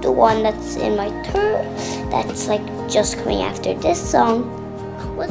The one that's in my tour, that's like just coming after this song, was